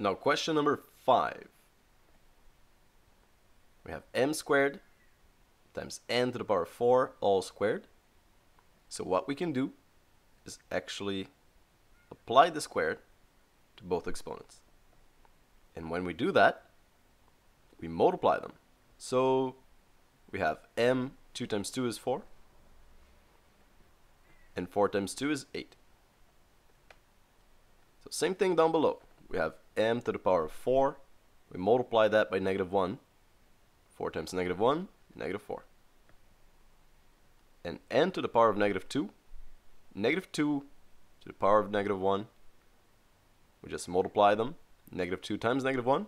Now question number 5. We have m squared times n to the power of 4 all squared. So what we can do is actually apply the squared to both exponents. And when we do that, we multiply them. So we have m, 2 times 2 is 4, and 4 times 2 is 8. So same thing down below. We have m to the power of 4. We multiply that by negative 1. 4 times negative 1, negative 4. And n to the power of negative 2. Negative 2 to the power of negative 1. We just multiply them. Negative 2 times negative 1.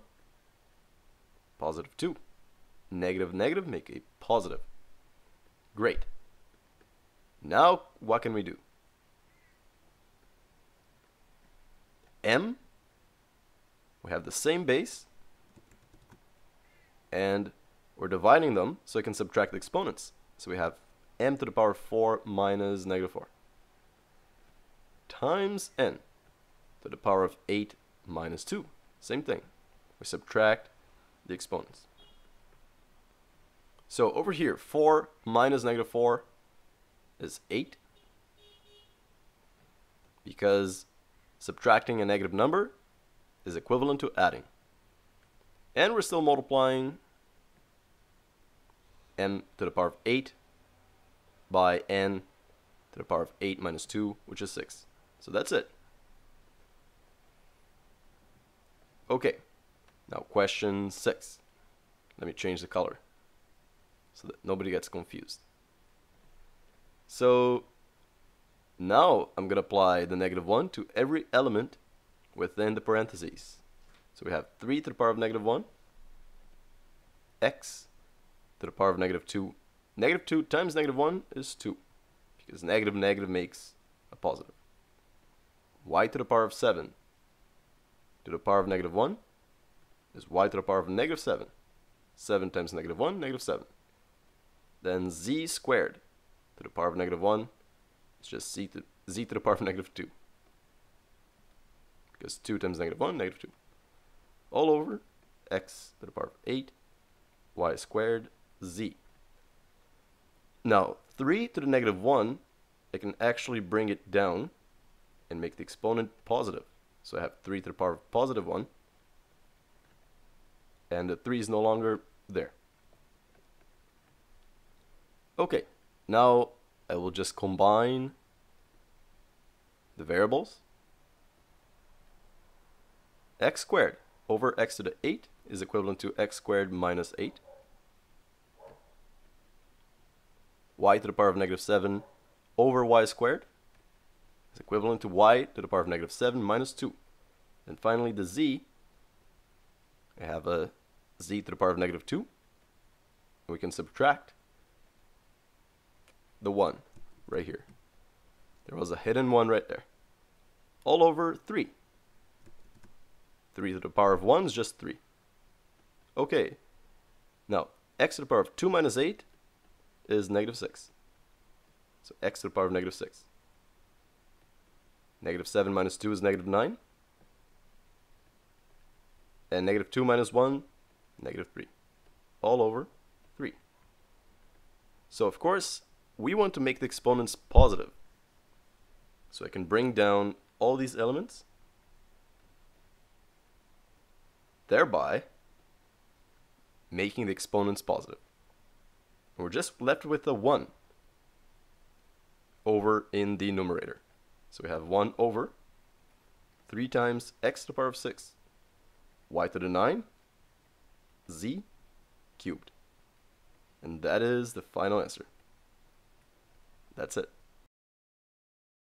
Positive 2. Negative, negative make a positive. Great. Now, what can we do? m, we have the same base, and we're dividing them so I can subtract the exponents. So we have m to the power 4 minus negative 4 times n to the power of 8 minus 2. Same thing. We subtract the exponents. So over here, 4 minus negative 4 is 8 because subtracting a negative number is equivalent to adding. And we're still multiplying m to the power of 8 by n to the power of 8 minus 2, which is 6. So that's it. Okay, now question 6. Let me change the color so that nobody gets confused. So now I'm going to apply the negative 1 to every element within the parentheses. So we have 3 to the power of negative 1, x to the power of negative 2. Negative 2 times negative 1 is 2, because negative negative makes a positive. y to the power of 7 to the power of negative 1 is y to the power of negative 7. 7 times negative 1, negative 7. Then z squared to the power of negative 1 is just z to, z to the power of negative 2. Because 2 times negative 1, negative 2. All over x to the power of 8, y squared, z. Now, 3 to the negative 1, I can actually bring it down and make the exponent positive. So I have 3 to the power of positive 1. And the 3 is no longer there. Okay, now I will just combine the variables. X squared over x to the 8 is equivalent to x squared minus 8. y to the power of negative 7 over y squared is equivalent to y to the power of negative 7 minus 2. And finally the z, I have a z to the power of negative 2. We can subtract the 1 right here. There was a hidden 1 right there. All over 3. 3 to the power of 1 is just 3. Okay. Now, x to the power of 2 minus 8 is negative 6. So x to the power of negative 6. Negative 7 minus 2 is negative 9. And negative 2 minus 1, negative 3. All over 3. So of course, we want to make the exponents positive. So I can bring down all these elements, thereby making the exponents positive. We're just left with a 1 over in the numerator. So we have 1 over 3 times x to the power of 6, y to the 9, z cubed. And that is the final answer. That's it.